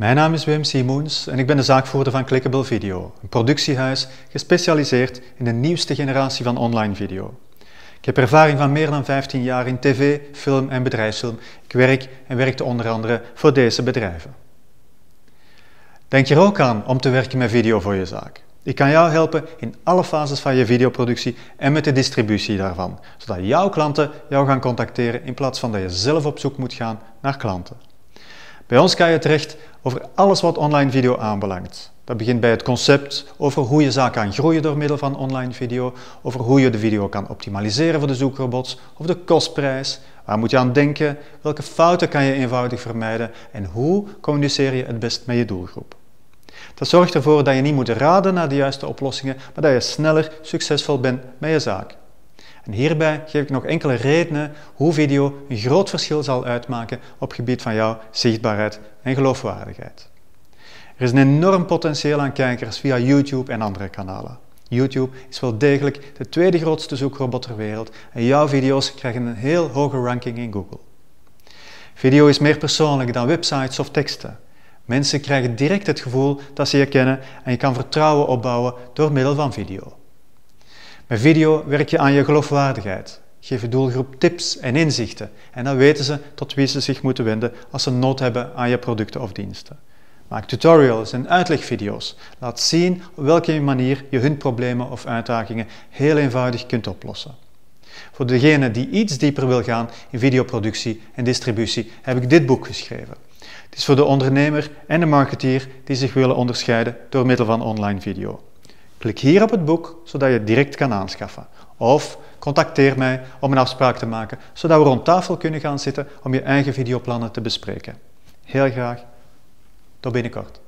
Mijn naam is Wim Simoens en ik ben de zaakvoerder van Clickable Video, een productiehuis gespecialiseerd in de nieuwste generatie van online video. Ik heb ervaring van meer dan 15 jaar in tv, film en bedrijfsfilm. Ik werk en werkte onder andere voor deze bedrijven. Denk er ook aan om te werken met video voor je zaak. Ik kan jou helpen in alle fases van je videoproductie en met de distributie daarvan, zodat jouw klanten jou gaan contacteren in plaats van dat je zelf op zoek moet gaan naar klanten. Bij ons kan je terecht over alles wat online video aanbelangt. Dat begint bij het concept over hoe je zaak kan groeien door middel van online video, over hoe je de video kan optimaliseren voor de zoekrobots, of de kostprijs, waar moet je aan denken, welke fouten kan je eenvoudig vermijden en hoe communiceer je het best met je doelgroep. Dat zorgt ervoor dat je niet moet raden naar de juiste oplossingen, maar dat je sneller succesvol bent met je zaak. En hierbij geef ik nog enkele redenen hoe video een groot verschil zal uitmaken op gebied van jouw zichtbaarheid en geloofwaardigheid. Er is een enorm potentieel aan kijkers via YouTube en andere kanalen. YouTube is wel degelijk de tweede grootste zoekrobot ter wereld en jouw video's krijgen een heel hoge ranking in Google. Video is meer persoonlijk dan websites of teksten. Mensen krijgen direct het gevoel dat ze je kennen en je kan vertrouwen opbouwen door middel van video. Met video werk je aan je geloofwaardigheid. Geef je doelgroep tips en inzichten en dan weten ze tot wie ze zich moeten wenden als ze nood hebben aan je producten of diensten. Maak tutorials en uitlegvideo's. Laat zien op welke manier je hun problemen of uitdagingen heel eenvoudig kunt oplossen. Voor degene die iets dieper wil gaan in videoproductie en distributie heb ik dit boek geschreven. Het is voor de ondernemer en de marketeer die zich willen onderscheiden door middel van online video. Klik hier op het boek zodat je het direct kan aanschaffen. Of contacteer mij om een afspraak te maken zodat we rond tafel kunnen gaan zitten om je eigen videoplannen te bespreken. Heel graag. Tot binnenkort.